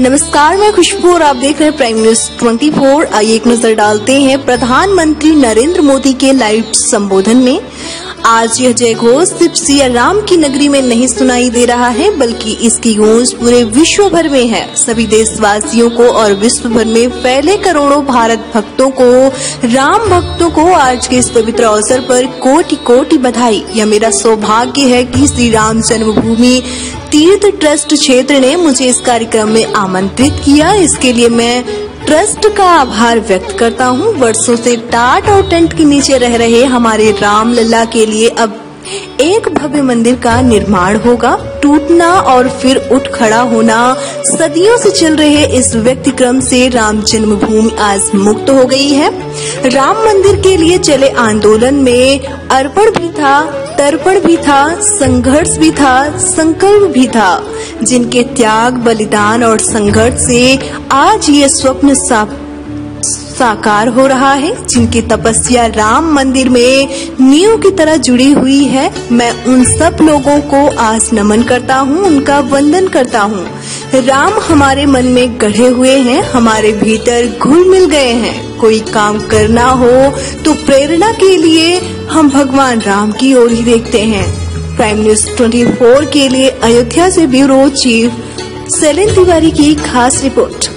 नमस्कार, मैं खुशबू और आप देख रहे हैं प्राइम न्यूज़ 24 आइए एक नज़र डालते हैं प्रधानमंत्री नरेंद्र मोदी के लाइव संबोधन में। आज यह जय घोष सिर्फ़ सिया राम की नगरी में नहीं सुनाई दे रहा है, बल्कि इसकी गूंज पूरे विश्व भर में है। सभी देशवासियों को और विश्व भर में फैले करोड़ों भारत भक्तों को, राम भक्तों को आज के इस पवित्र अवसर पर कोटि कोटि बधाई। यह मेरा सौभाग्य है कि श्री राम जन्मभूमि तीर्थ ट्रस्ट क्षेत्र ने मुझे इस कार्यक्रम में आमंत्रित किया। इसके लिए मैं ट्रस्ट का आभार व्यक्त करता हूँ। वर्षों से टाट और टेंट के नीचे रह रहे हमारे राम लल्ला के लिए अब एक भव्य मंदिर का निर्माण होगा। टूटना और फिर उठ खड़ा होना, सदियों से चल रहे इस व्यक्तिक्रम से राम जन्मभूमि आज मुक्त हो गई है। राम मंदिर के लिए चले आंदोलन में अर्पण भी था, तर्पण भी था, संघर्ष भी था, संकल्प भी था। जिनके त्याग, बलिदान और संघर्ष से आज ये स्वप्न साकार हो रहा है, जिनकी तपस्या राम मंदिर में नींव की तरह जुड़ी हुई है, मैं उन सब लोगों को आज नमन करता हूँ, उनका वंदन करता हूँ। राम हमारे मन में गढ़े हुए हैं, हमारे भीतर घुल मिल गए हैं। कोई काम करना हो तो प्रेरणा के लिए हम भगवान राम की ओर ही देखते हैं। प्राइम न्यूज़ 24 के लिए अयोध्या से ब्यूरो चीफ सेलिन तिवारी की खास रिपोर्ट।